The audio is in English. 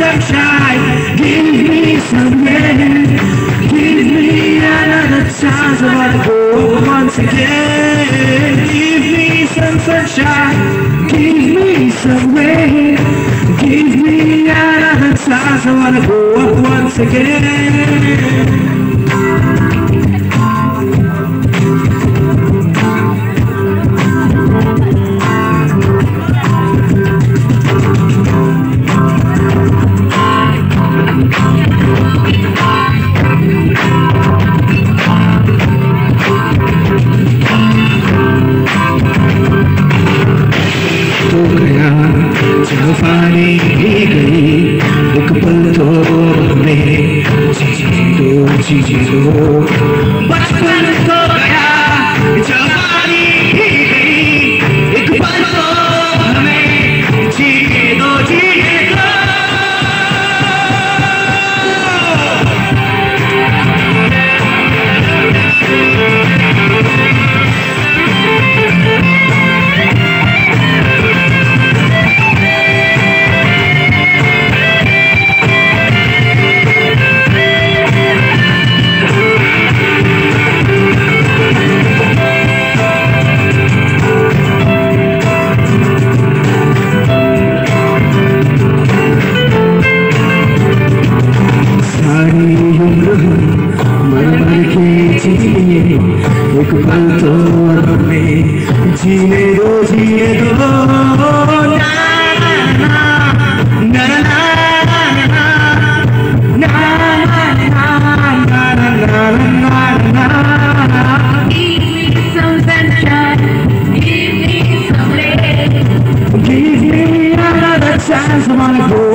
sunshine give me some rain give me another chance I wanna go once again give me some sunshine. give some rain give me another chance I wanna go up once again you. मर मर के जिए एक पल तो हमें जीने दो जीने दो ना ना ना Give me another chance, my boy.